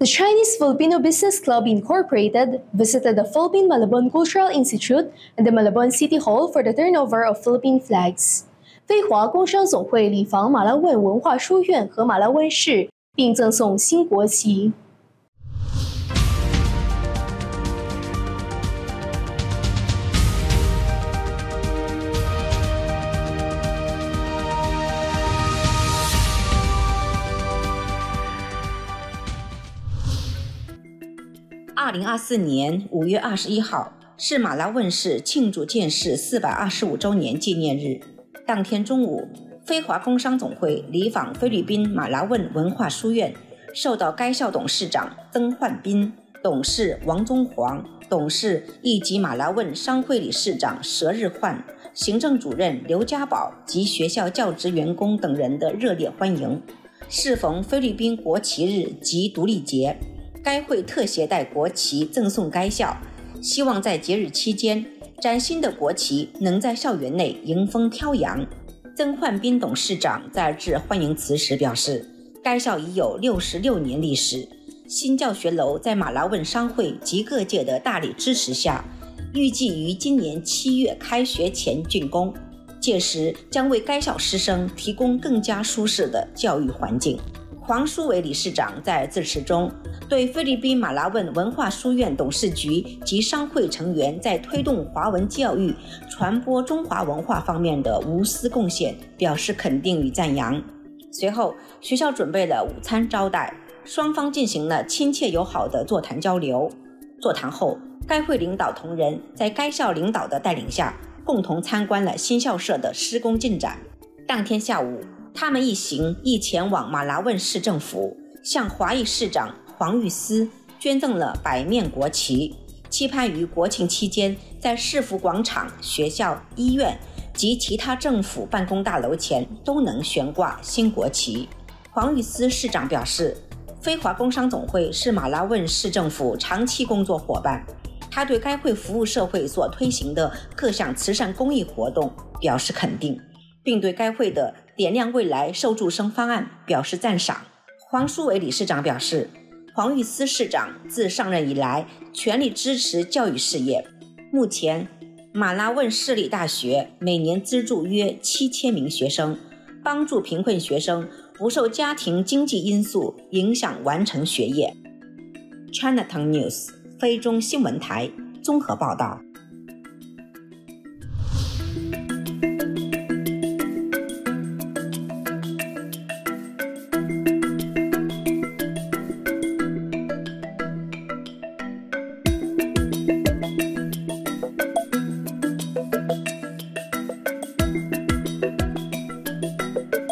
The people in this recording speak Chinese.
The Chinese Filipino Business Club Incorporated visited the Philippine Malabon Cultural Institute and the Malabon City Hall for the turnover of Philippine flags. 飞华工商总会礼访马拉汶文化书院和马拉汶市，并赠送新国旗。 二零二四年五月二十一号是马拉汶市庆祝建市四百二十五周年纪念日。当天中午，飞华工商总会礼访菲律宾马拉汶文化书院，受到该校董事长曾焕斌、董事王宗煌、董事以及马拉汶商会理事长佘日焕、行政主任刘家宝及学校教职员工等人的热烈欢迎。适逢菲律宾国旗日及独立节。该会特携带国旗赠送该校，希望在节日期间，崭新的国旗能在校园内迎风飘扬。曾焕斌董事长在致欢迎词时表示，该校已有六十六年历史，新教学楼在马拉汶商会及各界的大力支持下，预计于今年七月开学前竣工，届时将为该校师生提供更加舒适的教育环境。黄书伟理事长在致辞中，对菲律宾马拉汶文化书院董事局及商会成员在推动华文教育、传播中华文化方面的无私贡献表示肯定与赞扬。随后，学校准备了午餐招待，双方进行了亲切友好的座谈交流。座谈后，该会领导同仁在该校领导的带领下，共同参观了新校舍的施工进展。当天下午。他们一行亦前往马拉汶市政府，向华裔市长黄玉思捐赠了百面国旗，期盼于国庆期间在市府广场、学校、医院及其他政府办公大楼前都能悬挂新国旗。黄玉思市长表示，飞华工商总会是马拉汶市政府长期工作伙伴，他对该会服务社会所推行的各项慈善公益活动表示肯定。并对该会的“点亮未来受助生”方案表示赞赏。黄书伟理事长表示，黄玉思市长自上任以来，全力支持教育事业。目前，马拉汶市立大学每年资助约七千名学生，帮助贫困学生不受家庭经济因素影响完成学业。Chinatown News 非中新闻台综合报道。you